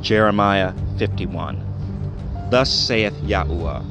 Jeremiah 51. Thus saith Yahuwah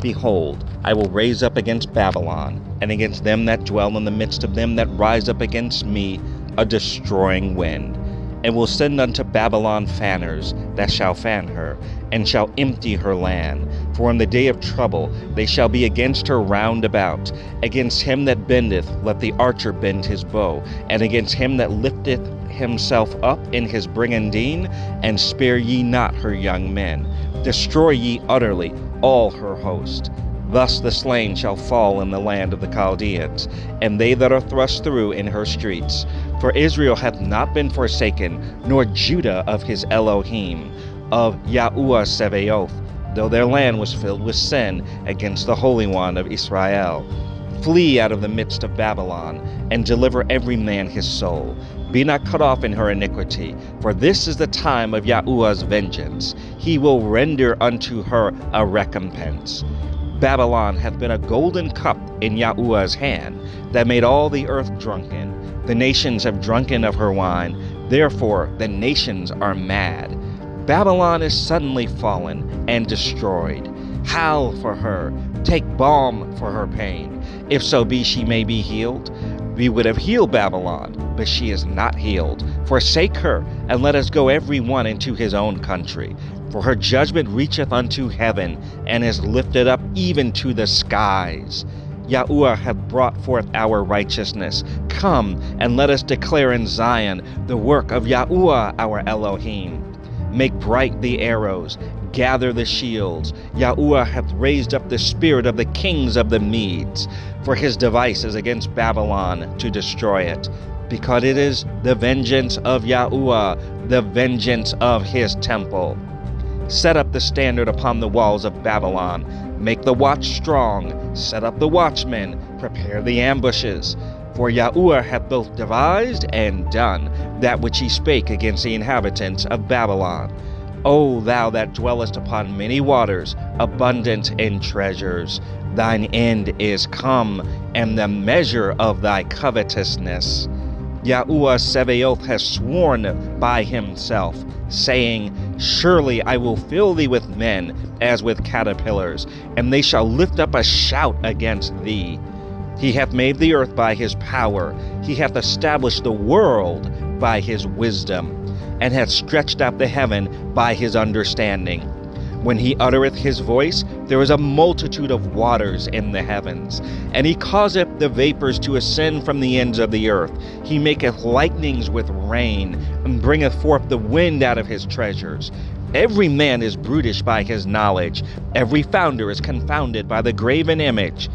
Behold, I will raise up against Babylon, and against them that dwell in the midst of them that rise up against me, a destroying wind, and will send unto Babylon fanners that shall fan her, and shall empty her land. For in the day of trouble they shall be against her round about. Against him that bendeth, let the archer bend his bow, and against him that lifteth himself up in his brigandine, and spare ye not her young men. Destroy ye utterly all her host. Thus the slain shall fall in the land of the Chaldeans, and they that are thrust through in her streets. For Israel hath not been forsaken, nor Judah of his Elohim, of Yahuwah Sebaoth, though their land was filled with sin against the Holy One of Israel. Flee out of the midst of Babylon, and deliver every man his soul. Be not cut off in her iniquity, for this is the time of Yahuwah's vengeance. He will render unto her a recompense. Babylon hath been a golden cup in Yahuwah's hand, that made all the earth drunken. The nations have drunken of her wine, therefore the nations are mad. Babylon is suddenly fallen and destroyed. Howl for her, take balm for her pain, if so be she may be healed. We would have healed Babylon, but she is not healed. Forsake her, and let us go every one into his own country. For her judgment reacheth unto heaven, and is lifted up even to the skies. Yahuwah hath brought forth our righteousness. Come, and let us declare in Zion the work of Yahuwah our Elohim. Make bright the arrows, gather the shields. Yahuwah hath raised up the spirit of the kings of the Medes, for his device is against Babylon to destroy it, because it is the vengeance of Yahuwah, the vengeance of his temple. Set up the standard upon the walls of Babylon. Make the watch strong. Set up the watchmen. Prepare the ambushes. For Yahuwah hath both devised and done that which he spake against the inhabitants of Babylon. O thou that dwellest upon many waters, abundant in treasures, thine end is come, and the measure of thy covetousness. Yahuwah Sebaoth has sworn by himself, saying, Surely I will fill thee with men as with caterpillars, and they shall lift up a shout against thee. He hath made the earth by his power, he hath established the world by his wisdom, and hath stretched out the heaven by his understanding. When he uttereth his voice, there is a multitude of waters in the heavens. And he causeth the vapors to ascend from the ends of the earth. He maketh lightnings with rain, and bringeth forth the wind out of his treasures. Every man is brutish by his knowledge, every founder is confounded by the graven image.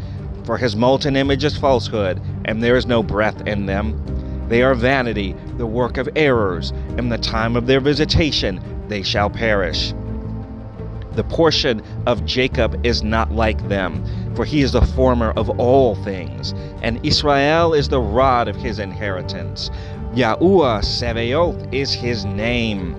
For his molten image is falsehood, and there is no breath in them. They are vanity, the work of errors. In the time of their visitation, they shall perish. The portion of Jacob is not like them, for he is the former of all things, and Israel is the rod of his inheritance. Yahuwah Sebaoth is his name.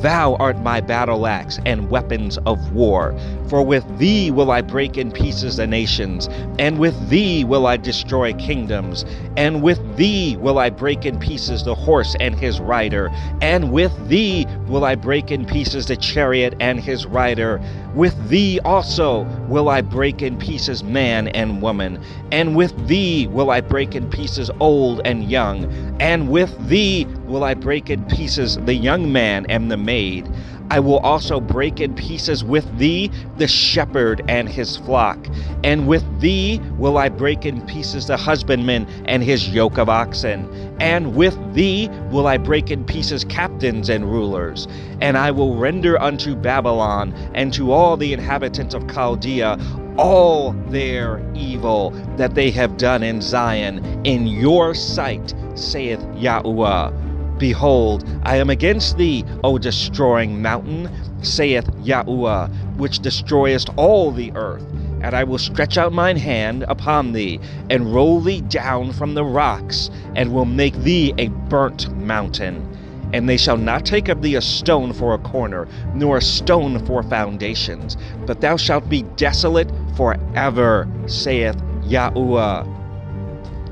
Thou art my battle axe and weapons of war. For with thee will I break in pieces the nations, and with thee will I destroy kingdoms, and with thee will I break in pieces the horse and his rider, and with thee will I break in pieces the chariot and his rider. With thee also will I break in pieces man and woman, and with thee will I break in pieces old and young, and with thee will I break in pieces the young man and the maid. I will also break in pieces with thee the shepherd and his flock, and with thee will I break in pieces the husbandman and his yoke of oxen, and with thee will I break in pieces captains and rulers, and I will render unto Babylon and to all the inhabitants of Chaldea all their evil that they have done in Zion. In your sight, saith Yahuwah. Behold, I am against thee, O destroying mountain, saith Yahuwah, which destroyest all the earth. And I will stretch out mine hand upon thee, and roll thee down from the rocks, and will make thee a burnt mountain. And they shall not take of thee a stone for a corner, nor a stone for foundations, but thou shalt be desolate forever, saith Yahuwah.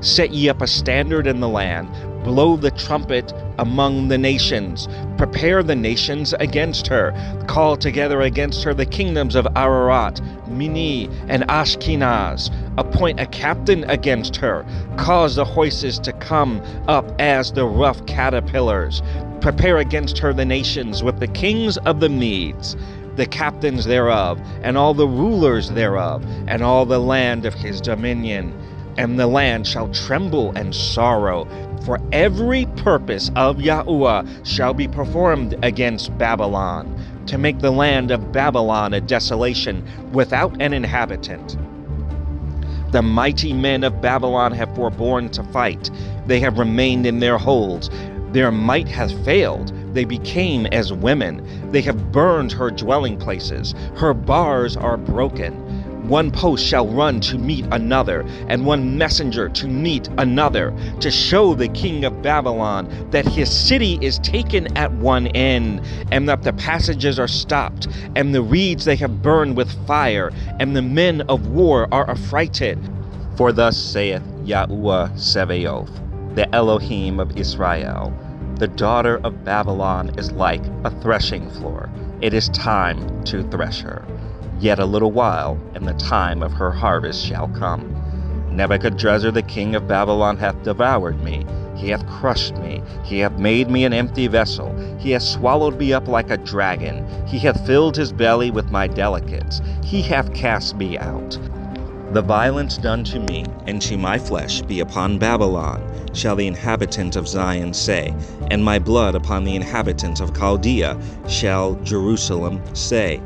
Set ye up a standard in the land, blow the trumpet among the nations. Prepare the nations against her. Call together against her the kingdoms of Ararat, Minni, and Ashkenaz. Appoint a captain against her. Cause the hoists to come up as the rough caterpillars. Prepare against her the nations with the kings of the Medes the captains thereof, and all the rulers thereof, and all the land of his dominion. And the land shall tremble and sorrow, for every purpose of Yahuwah shall be performed against Babylon, to make the land of Babylon a desolation without an inhabitant. The mighty men of Babylon have forborne to fight. They have remained in their holds. Their might hath failed. They became as women. They have burned her dwelling places. Her bars are broken. One post shall run to meet another, and one messenger to meet another, to show the king of Babylon that his city is taken at one end, and that the passages are stopped, and the reeds they have burned with fire, and the men of war are affrighted. For thus saith Yahuwah Sevaoth, the Elohim of Israel. The daughter of Babylon is like a threshing floor. It is time to thresh her. Yet a little while, and the time of her harvest shall come. Nebuchadrezzar the king of Babylon hath devoured me. He hath crushed me. He hath made me an empty vessel. He hath swallowed me up like a dragon. He hath filled his belly with my delicates. He hath cast me out. The violence done to me and to my flesh be upon Babylon, shall the inhabitant of Zion say, and my blood upon the inhabitants of Chaldea, shall Jerusalem say.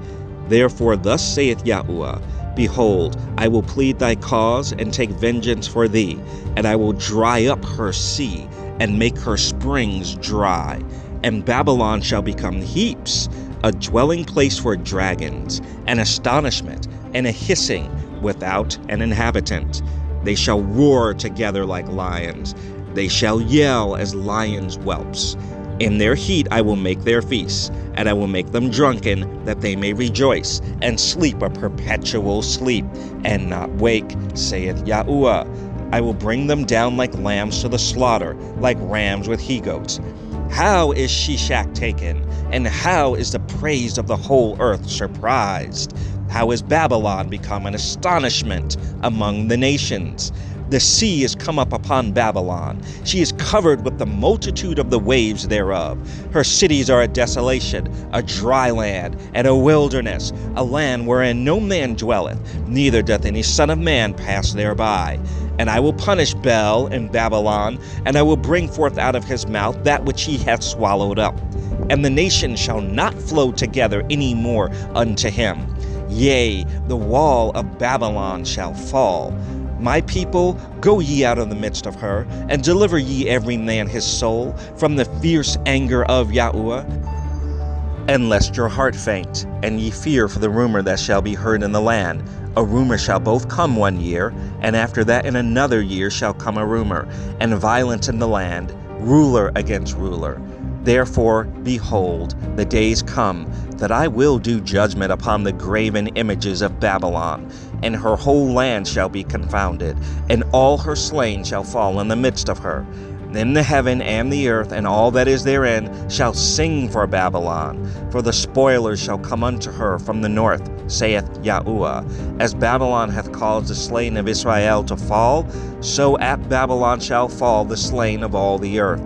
Therefore, thus saith Yahuwah Behold, I will plead thy cause and take vengeance for thee, and I will dry up her sea and make her springs dry. And Babylon shall become heaps, a dwelling place for dragons, an astonishment, and a hissing without an inhabitant. They shall roar together like lions. They shall yell as lions' whelps. In their heat I will make their feasts, and I will make them drunken, that they may rejoice, and sleep a perpetual sleep, and not wake, saith Yahuwah. I will bring them down like lambs to the slaughter, like rams with he goats. How is Sheshach taken, and how is the praise of the whole earth surprised? How is Babylon become an astonishment among the nations? The sea is come up upon Babylon. She is covered with the multitude of the waves thereof. Her cities are a desolation, a dry land, and a wilderness, a land wherein no man dwelleth, neither doth any son of man pass thereby. And I will punish Bel in Babylon, and I will bring forth out of his mouth that which he hath swallowed up. And the nations shall not flow together any more unto him Yea, the wall of Babylon shall fall. My people, go ye out of the midst of her, and deliver ye every man his soul from the fierce anger of Yahuwah. And lest your heart faint, and ye fear for the rumor that shall be heard in the land. A rumor shall both come one year, and after that in another year shall come a rumor, and violence in the land, ruler against ruler. Therefore, behold, the days come that I will do judgment upon the graven images of Babylon, and her whole land shall be confounded, and all her slain shall fall in the midst of her. Then the heaven and the earth and all that is therein shall sing for Babylon, for the spoilers shall come unto her from the north, saith Yahuwah. As Babylon hath caused the slain of Israel to fall, so at Babylon shall fall the slain of all the earth.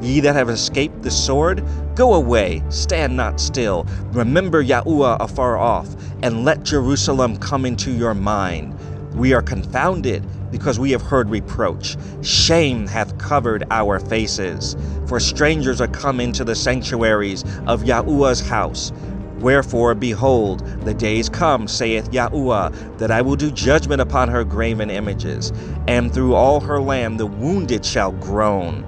Ye that have escaped the sword, go away, stand not still. Remember Yahuwah afar off, and let Jerusalem come into your mind. We are confounded because we have heard reproach. Shame hath covered our faces. For strangers are come into the sanctuaries of Yahuwah's house. Wherefore, behold, the days come, saith Yahuwah, that I will do judgment upon her graven images, and through all her land the wounded shall groan.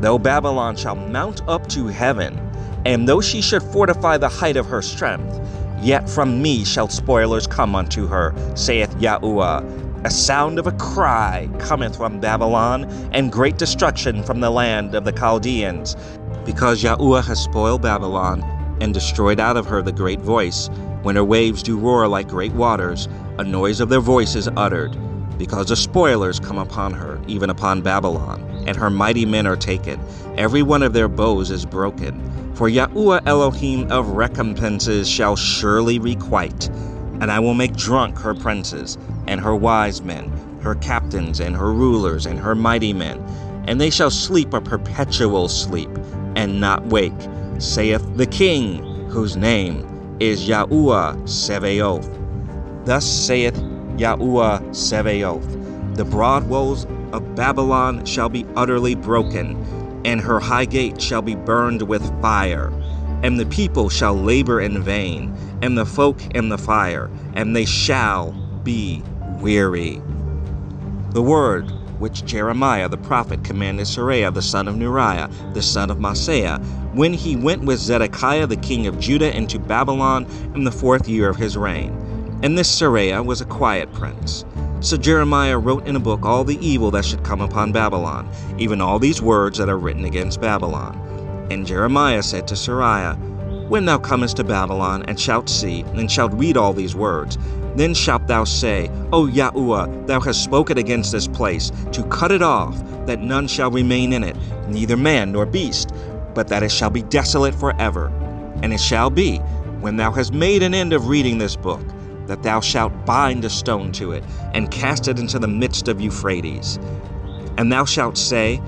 Though Babylon shall mount up to heaven, and though she should fortify the height of her strength, yet from me shall spoilers come unto her, saith Yahuwah. A sound of a cry cometh from Babylon, and great destruction from the land of the Chaldeans. Because Yahuwah has spoiled Babylon, and destroyed out of her the great voice, when her waves do roar like great waters, a noise of their voice is uttered, because the spoilers come upon her, even upon Babylon. And her mighty men are taken. Every one of their bows is broken. For Yahuwah Elohim of recompenses shall surely requite, and I will make drunk her princes, and her wise men, her captains, and her rulers, and her mighty men, and they shall sleep a perpetual sleep, and not wake, saith the King, whose name is Yahuwah Sevaoth. Thus saith Yahuwah Sevaoth, the broad walls of Babylon shall be utterly broken, and her high gate shall be burned with fire. And the people shall labor in vain, and the folk in the fire, and they shall be weary. The word which Jeremiah the prophet commanded Seraiah the son of Neriah, the son of Maaseiah, when he went with Zedekiah the king of Judah into Babylon in the fourth year of his reign. And this Seraiah was a quiet prince. So Jeremiah wrote in a book all the evil that should come upon Babylon, even all these words that are written against Babylon. And Jeremiah said to Seraiah, When thou comest to Babylon, and shalt see, and shalt read all these words, then shalt thou say, O Yahuwah, thou hast spoken against this place, to cut it off, that none shall remain in it, neither man nor beast, but that it shall be desolate forever. And it shall be, when thou hast made an end of reading this book, that thou shalt bind a stone to it, and cast it into the midst of Euphrates. And thou shalt say,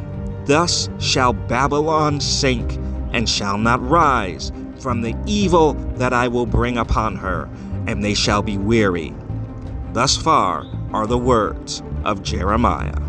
Thus shall Babylon sink, and shall not rise, from the evil that I will bring upon her and they shall be weary. Thus far are the words of Jeremiah.